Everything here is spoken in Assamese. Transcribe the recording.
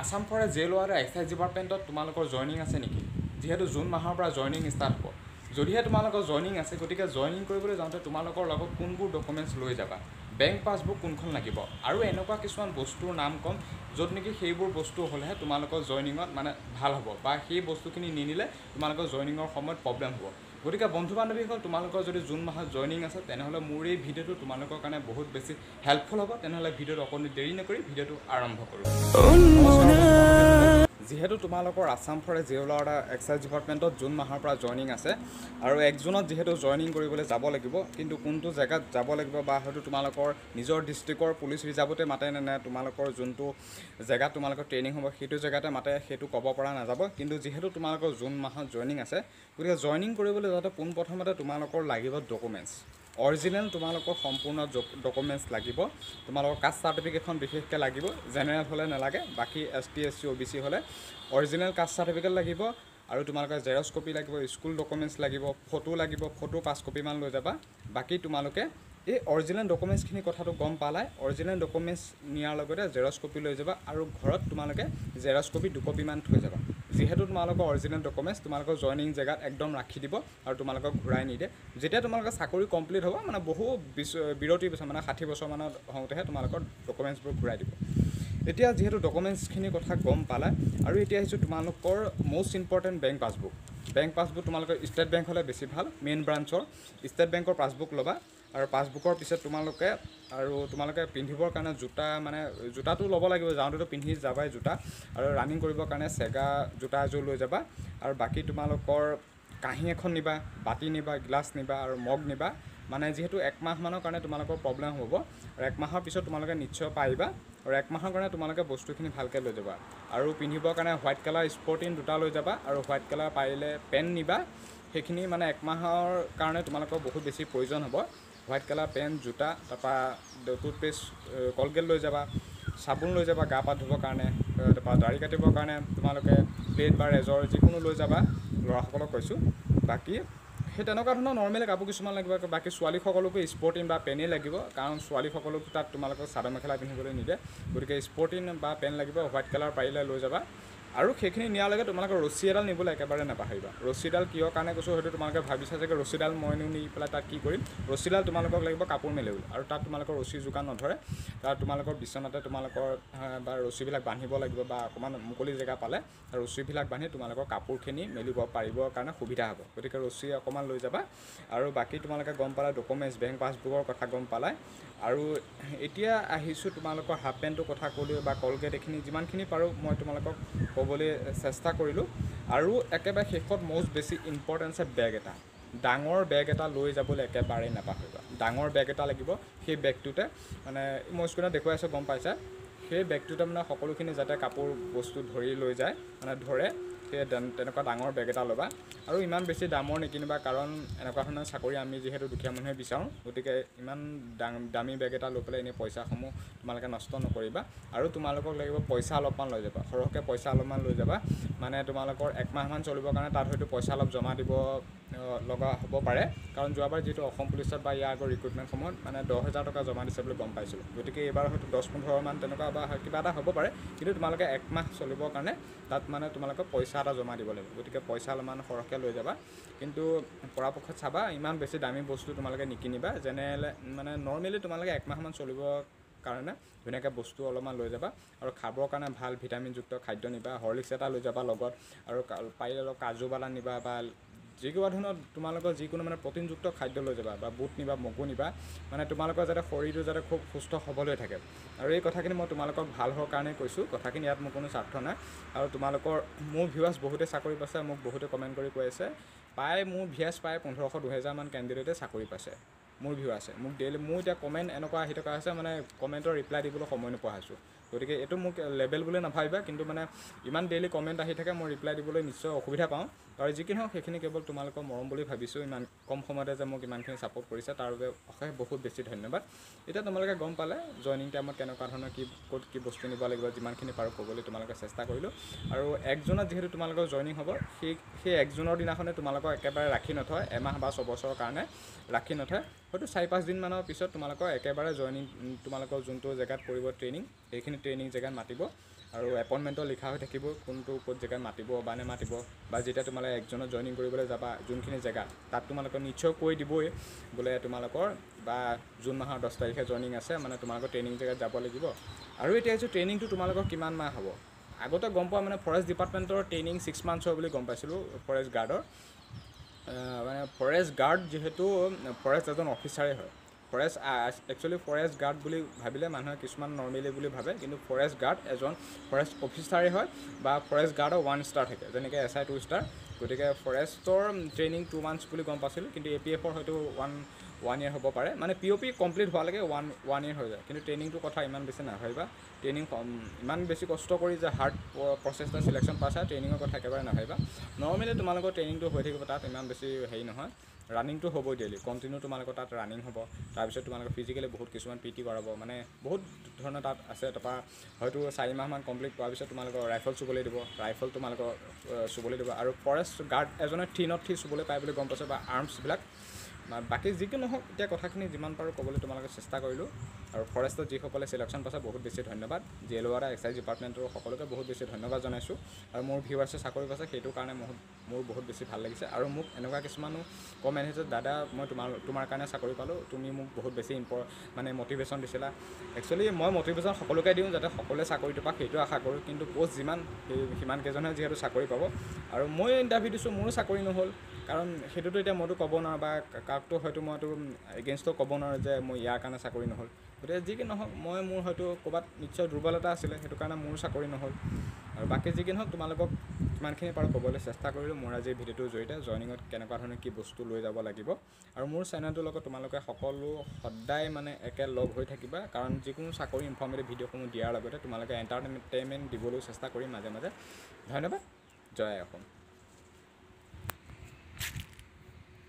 আছাম ফৰেষ্ট জেইল ৱাৰ্ডৰ এক্সাইজ ডিপাৰ্টমেণ্টত তোমালোকৰ জইনিং আছে নেকি? যিহেতু জুন মাহৰ পৰা জইনিং ষ্টাৰ্ট হ'ব। যদিহে তোমালোকৰ জইনিং আছে গতিকে জইনিং কৰিবলৈ যাওঁতে তোমালোকৰ লগত কোনবোৰ ডকুমেণ্টছ লৈ যাবা? বেংক পাছবুক কোনখন লাগিব? আৰু এনেকুৱা কিছুমান বস্তুৰ নাম ক'ম য'ত নেকি সেইবোৰ বস্তু হ'লেহে তোমালোকৰ জইনিঙত মানে ভাল হ'ব বা সেই বস্তুখিনি নিনিলে তোমালোকৰ জইনিঙৰ সময়ত প্ৰব্লেম হ'ব। গতিকে বন্ধু বান্ধৱীসকল তোমালোকৰ যদি জুন মাহত জইনিং আছে তেনেহ'লে মোৰ এই ভিডিঅ'টো তোমালোকৰ কাৰণে বহুত বেছি হেল্পফুল হ'ব। তেনেহ'লে ভিডিঅ'টো অকণি দেৰি নকৰি ভিডিঅ'টো আৰম্ভ কৰোঁ। যিহেতু তোমালোকৰ আছাম ফৰেষ্ট জিঅ'লাৰ এক্সাইজ ডিপাৰ্টমেণ্টত জুন মাহৰ পৰা জইনিং আছে আৰু এক জুনত যিহেতু জইনিং কৰিবলৈ যাব লাগিব কিন্তু কোনটো জেগাত যাব লাগিব বা হয়তো তোমালোকৰ নিজৰ ডিষ্ট্ৰিক্টৰ পুলিচ ৰিজাৰ্ভতে মাতে নে নে তোমালোকৰ যোনটো জেগাত তোমালোকৰ ট্ৰেইনিং হ'ব সেইটো জেগাতে মাতে সেইটো ক'ব পৰা নাযাব। কিন্তু যিহেতু তোমালোকৰ জুন মাহত জইনিং আছে গতিকে জইনিং কৰিবলৈ যাওঁতে পোনপ্ৰথমতে তোমালোকৰ লাগিব ডকুমেণ্টছ। অৰিজিনেল তোমালোকৰ সম্পূৰ্ণ ডকুমেণ্টছ লাগিব। তোমালোকৰ কাষ্ট চাৰ্টিফিকেটখন বিশেষকৈ লাগিব। জেনেৰেল হ'লে নালাগে বাকী S T S C O' B C হ'লে অৰিজিনেল কাষ্ট চাৰ্টিফিকেট লাগিব আৰু তোমালোকৰ জেৰক্স কপি লাগিব স্কুল ডকুমেণ্টছ লাগিব ফটো লাগিব ফটো পাঁচ কপিমান লৈ যাবা। বাকী তোমালোকে এই অৰিজিনেল ডকুমেণ্টছখিনি কথাটো গম পালাই অৰিজিনেল ডকুমেণ্টছ নিয়াৰ লগতে জেৰক্স কপি লৈ যাবা আৰু ঘৰত তোমালোকে জেৰক্স কপি দুকপিমান থৈ যাবা। যিহেতু তোমালোকৰ অৰিজিনেল ডকুমেণ্টছ তোমালোকৰ জইনিং জেগাত একদম ৰাখি দিব আৰু তোমালোকক ঘূৰাই নিদিয়ে। যেতিয়া তোমালোকৰ চাকৰি কমপ্লিট হ'ব মানে বহু বিৰতিৰ পিছত মানে ষাঠি বছৰমানত হওঁতেহে তোমালোকৰ ডকুমেণ্টছবোৰ ঘূৰাই দিব। এতিয়া যিহেতু ডকুমেণ্টছখিনিৰ কথা গম পালা আৰু এতিয়া আহিছোঁ তোমালোকৰ most important bank passbook bank passbook তোমালোকৰ ষ্টেট বেংক হ'লে বেছি ভাল মেইন ব্ৰাঞ্চৰ ষ্টেট বেংকৰ পাছবুক ল'বা। আৰু পাছবুকৰ পিছত তোমালোকে আৰু তোমালোকে পিন্ধিবৰ কাৰণে জোতা মানে জোতাটো ল'ব লাগিব যাওঁতেতো পিন্ধি যাবাই জোতা। আৰু ৰানিং কৰিবৰ কাৰণে চেগা জোতা এযোৰ লৈ যাবা। আৰু বাকী তোমালোকৰ কাঁহী এখন নিবা বাতি নিবা গ্লাছ নিবা আৰু মগ নিবা। মানে যিহেতু একমাহমানৰ কাৰণে তোমালোকৰ প্ৰব্লেম হ'ব। আৰু এক মাহৰ পিছত তোমালোকে নিশ্চয় পাৰিবা। আৰু এক মাহৰ কাৰণে তোমালোকে বস্তুখিনি ভালকৈ লৈ যাবা। আৰু পিন্ধিবৰ কাৰণে হোৱাইট কালাৰ স্পৰ্টিং দুটা লৈ যাবা। আৰু হোৱাইট কালাৰ পাৰিলে পেণ্ট নিবা। সেইখিনি মানে এক মাহৰ কাৰণে তোমালোকৰ বহুত বেছি প্ৰয়োজন হ'ব। হোৱাইট কালাৰ পেণ্ট জোতা তাৰপৰা টুথপেষ্ট কলগেট লৈ যাবা চাবোন লৈ যাবা গা পা ধুবৰ কাৰণে তাৰপৰা দাড়ি কাটিবৰ কাৰণে তোমালোকে প্লেট বা ৰেজৰ যিকোনো লৈ যাবা ল'ৰাসকলক কৈছোঁ। বাকী সেই তেনেকুৱা ধৰণৰ নৰ্মেল কাপোৰ কিছুমান লাগিব বাকী ছোৱালীসকলকো স্পৰ্টিং বা পেনেই লাগিব কাৰণ ছোৱালীসকলক তাত তোমালোকক চাদৰ মেখেলা পিন্ধিবলৈ নিদিয়ে। গতিকে স্পৰ্টিং বা পেণ্ট লাগিব হোৱাইট কালাৰ পাৰিলে লৈ যাবা। আৰু সেইখিনি নিয়াৰ লগে তোমালোকে ৰছী এডাল নিবলৈ একেবাৰে নাপাহৰিবা। ৰছীডাল কিয় কাৰণে কৈছোঁ হয়তো তোমালোকে ভাবিছা যে ৰছীডাল মইনো নি পেলাই তাত কি কৰিম? ৰছীডাল তোমালোকক লাগিব কাপোৰ মেলিবলৈ আৰু তাত তোমালোকৰ ৰছী যোগান নধৰে। তাত তোমালোকৰ বিচনাতে তোমালোকৰ বা ৰছীবিলাক বান্ধিব লাগিব বা অকণমান মুকলি জেগা পালে ৰছীবিলাক বান্ধি তোমালোকৰ কাপোৰখিনি মেলিব পাৰিবৰ কাৰণে সুবিধা হ'ব। গতিকে ৰছী অকণমান লৈ যাবা আৰু বাকী তোমালোকে গম পালা ডকুমেণ্টছ বেংক পাছবুকৰ কথা গম পালাই। আৰু এতিয়া আহিছোঁ তোমালোকৰ হাফ পেণ্টটোৰ কথা ক'লোঁ বা কলগেট এইখিনি যিমানখিনি পাৰোঁ মই তোমালোকক ক'বলৈ চেষ্টা কৰিলোঁ। আৰু একেবাৰে শেষত মষ্ট বেছি ইম্পৰ্টেঞ্চ বেগ এটা। ডাঙৰ বেগ এটা লৈ যাবলৈ একেবাৰেই নাপাহৰিবা। ডাঙৰ বেগ এটা লাগিব। সেই বেগটোতে মানে মই স্ক্ৰীণত দেখুৱাই আছোঁ গম পাইছা? সেই বেগটোতে মানে সকলোখিনি যাতে কাপোৰ বস্তু ধৰি লৈ যায় মানে ধৰে। সেই তেনেকুৱা ডাঙৰ বেগ এটা ল'বা। আৰু ইমান বেছি দামৰ নিকিনিবা কাৰণ এনেকুৱা ধৰণৰ চাকৰি আমি যিহেতু দুখীয়া মানুহে বিচাৰোঁ গতিকে ইমান দামী বেগ এটা লৈ পেলাই এনেই পইচাসমূহ তোমালোকে নষ্ট নকৰিবা। আৰু তোমালোকক লাগিব পইচা অলপমান লৈ যাবা। সৰহকৈ পইচা অলপমান লৈ যাবা। মানে তোমালোকৰ একমাহমান চলিবৰ কাৰণে তাত হয়তো পইচা অলপ জমা দিব লগা হ'ব পাৰে। কাৰণ যোৱাবাৰ যিহেতু অসম পুলিচত বা ইয়াৰ আগৰ ৰিক্ৰুটমেণ্টসমূহত মানে দহ হাজাৰ টকা জমা দিছে বুলি গম পাইছিলোঁ। গতিকে এইবাৰ হয়তো দহ পোন্ধৰমান তেনেকুৱা বা কিবা এটা হ'ব পাৰে। কিন্তু তোমালোকে একমাহ চলিবৰ কাৰণে তাত মানে তোমালোকে পইচা এটা জমা দিব লাগিব। গতিকে পইচা অলপমান সৰহকৈ লৈ যাবা। কিন্তু পৰাপক্ষত চাবা ইমান বেছি দামী বস্তু তোমালোকে নিকিনিবা। জেনেৰেল মানে নৰ্মেলি তোমালোকে একমাহমান চলিবৰ কাৰণে ধুনীয়াকৈ বস্তু অলপমান লৈ যাবা। আৰু খাবৰ কাৰণে ভাল ভিটামিনযুক্ত খাদ্য নিবা। হৰলিক্স এটা লৈ যাবা লগত। আৰু পাৰিলে অলপ কাজু বাদাম নিবা বা যিকোনো ধৰণৰ তোমালোকৰ যিকোনো মানে প্ৰটিনযুক্ত খাদ্য লৈ যাবা বা বুট নিবা মগু নিবা মানে তোমালোকৰ যাতে শৰীৰটো যাতে খুব সুস্থ সবল হৈ থাকে। আৰু এই কথাখিনি মই তোমালোকক ভাল হোৱাৰ কাৰণে কৈছোঁ। কথাখিনি ইয়াত মোৰ কোনো স্বাৰ্থ নাই। আৰু তোমালোকৰ মোৰ ভিউৱাৰ্ছ বহুতে চাকৰি পাইছে মোক বহুতে কমেণ্ট কৰি কৈ আছে প্ৰায় মোৰ ভিউৱাৰ্ছ প্ৰায় পোন্ধৰশ দুহেজাৰমান কেণ্ডিডেটে চাকৰি পাইছে। মোৰ ভিউ আছে। মোক ডেইলি মোৰ এতিয়া কমেণ্ট এনেকুৱা আহি থকা হৈছে মানে কমেণ্টৰ ৰিপ্লাই দিবলৈ সময় নোপোৱা হৈছোঁ। গতিকে এইটো মোক লেবেল বুলি নাভাবিবা কিন্তু মানে ইমান ডেইলি কমেণ্ট আহি থাকে মই ৰিপ্লাই দিবলৈ নিশ্চয় অসুবিধা পাওঁ। আৰু যি কি নহওক সেইখিনি কেৱল তোমালোকৰ মৰম বুলি ভাবিছোঁ। ইমান কম সময়তে যে মোক ইমানখিনি ছাপোৰ্ট কৰিছে তাৰ বাবে অশেষ বহুত বেছি ধন্যবাদ। এতিয়া তোমালোকে গম পালে জইনিং টাইমত কেনেকুৱা ধৰণৰ কি ক'ত কি বস্তু নিব লাগিব যিমানখিনি পাৰোঁ ক'বলৈ তোমালোকে চেষ্টা কৰিলোঁ। আৰু এক জুনত যিহেতু তোমালোকৰ জইনিং হ'ব সেই সেই এক জুনৰ দিনাখনে তোমালোকক একেবাৰে ৰাখি নথয় এমাহ বা ছবছৰৰ কাৰণে ৰাখি নথয়। হয়তো চাৰি পাঁচদিনমানৰ পিছত তোমালোকৰ একেবাৰে জইনিং তোমালোকৰ যোনটো জেগাত পৰিব ট্ৰেইনিং সেইখিনি ট্ৰেইনিং জেগাত মাতিব। আৰু এপইণ্টমেণ্টত লিখা হৈ থাকিব কোনটো ক'ত জেগাত মাতিব বা নেমাতিব বা যেতিয়া তোমালোকে একজনত জইনিং কৰিবলৈ যাবা যোনখিনি জেগা তাত তোমালোকক নিশ্চয় কৈ দিবই বোলে তোমালোকৰ বা জুন মাহৰ দহ তাৰিখে জইনিং আছে মানে তোমালোকৰ ট্ৰেইনিং জেগাত যাব লাগিব। আৰু এতিয়া আহিছোঁ ট্ৰেইনিংটো তোমালোকৰ কিমান মাহ হ'ব? আগতে গম পোৱা মানে ফৰেষ্ট ডিপাৰ্টমেণ্টৰ ট্ৰেইনিং ছিক্স মান্থছৰ বুলি গম পাইছিলোঁ ফৰেষ্ট গাৰ্ডৰ মানে ফৰেষ্ট গাৰ্ড যিহেতু ফৰেষ্ট এজন অফিচাৰেই হয়। ফৰেষ্ট একচুৱেলি ফৰেষ্ট গাৰ্ড বুলি ভাবিলে মানুহে কিছুমান নৰ্মেলি বুলি ভাবে কিন্তু ফৰেষ্ট গাৰ্ড এজন ফৰেষ্ট অফিচাৰেই হয় বা ফৰেষ্ট গাৰ্ডৰ ওৱান ষ্টাৰ থাকে যেনেকৈ এছ আই টু ষ্টাৰ গতিকে ফৰেষ্টৰ ট্ৰেইনিং টু মান্থছ বুলি গম পাইছিলোঁ কিন্তু এ পি এফৰ হয়তো ওৱান ওৱান ইয়েৰ হ'ব পাৰে। মানে পি অ' পি কমপ্লিট হোৱালৈকে ওৱান ওৱান ইয়েৰ হৈ যায়। কিন্তু ট্ৰেইনিংটোৰ কথা ইমান বেছি নাভাবিবা। ট্ৰেইনিং ইমান বেছি কষ্ট কৰি যে হাৰ্ড প্ৰচেছ এটা চিলেকশ্যন পাইছা ট্ৰেইনিঙৰ কথা একেবাৰে নাভাবিবা। নৰ্মেলি তোমালোকৰ ট্ৰেইনিংটো হৈ থাকিব তাত ইমান বেছি হেৰি নহয়। ৰানিংটো হ'বই ডেইলি কণ্টিনিউ তোমালোকৰ তাত ৰানিং হ'ব। তাৰপিছত তোমালোকৰ ফিজিকেলি বহুত কিছুমান পি টি কৰাব। মানে বহুত ধৰণৰ তাত আছে। তাৰপৰা হয়তো চাৰি মাহমান কমপ্লিট কৰাৰ পিছত তোমালোকৰ ৰাইফল চুবলৈ দিব। ৰাইফল তোমালোকৰ চুবলৈ দিব। আৰু ফৰেষ্ট গাৰ্ড এজনে থ্ৰী নট থ্ৰী চুবলৈ পায় বুলি গম পাইছোঁ বা আৰ্মছবিলাক বাকী যিকি নহওক এতিয়া কথাখিনি যিমান পাৰোঁ ক'বলৈ তোমালোকে চেষ্টা কৰিলোঁ। আৰু ফৰেষ্টত যিসকলে চিলেকশ্যন পাইছে বহুত বেছি ধন্যবাদ। জে এল এক্সাইজ ডিপাৰ্টমেণ্টৰ সকলোকে বহুত বেছি ধন্যবাদ জনাইছোঁ। আৰু মোৰ ভিউৱাৰ্ছে চাকৰি পাইছে সেইটো কাৰণে বহুত মোৰ বহুত বেছি ভাল লাগিছে। আৰু মোক এনেকুৱা কিছুমানো কমেণ্ট হৈছে দাদা মই তোমাৰ তোমাৰ কাৰণে চাকৰি পালোঁ। তুমি মোক বহুত বেছি ইম্প মানে মটিভেশ্যন দিছিলা। একচুৱেলি মই মটিভেশ্যন সকলোকে দিওঁ যাতে সকলোৱে চাকৰিটো পাওক সেইটো আশা কৰোঁ। কিন্তু প'ষ্ট যিমান সেই সিমান কেইজনহে যিহেতু চাকৰি পাব। আৰু মই ইণ্টাৰভিউ দিছোঁ মোৰো চাকৰি নহ'ল। কাৰণ সেইটোতো এতিয়া মইতো ক'ব নোৱাৰোঁ বা কাকতো হয়তো মইতো এগেইনষ্টটো ক'ব নোৱাৰোঁ যে মই ইয়াৰ কাৰণে চাকৰি নহ'ল। গতিকে যি কি নহওক মই মোৰ হয়তো ক'ৰবাত নিশ্চয় দুৰ্বলতা আছিলে সেইটো কাৰণে মোৰ চাকৰি নহ'ল। আৰু বাকী যি কি নহওক তোমালোকক যিমানখিনি পাৰোঁ ক'বলৈ চেষ্টা কৰিলোঁ মোৰ আজি ভিডিঅ'টোৰ জৰিয়তে জইনিঙত কেনেকুৱা ধৰণৰ কি বস্তু লৈ যাব লাগিব। আৰু মোৰ চেনেলটোৰ লগত তোমালোকে সকলো সদায় মানে একে লগ হৈ থাকিবা কাৰণ যিকোনো চাকৰি ইনফৰ্মেটিভ ভিডিঅ'সমূহ দিয়াৰ লগতে তোমালোকে এণ্টাৰটেইনমেণ্ট দিবলৈও চেষ্টা কৰিম মাজে মাজে। ধন্যবাদ জয় অসম